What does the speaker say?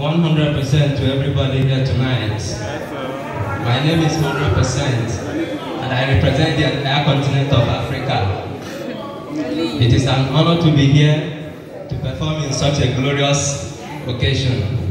100% to everybody here tonight. My name is 100% and I represent the entire continent of Africa. It is an honor to be here to perform in such a glorious occasion.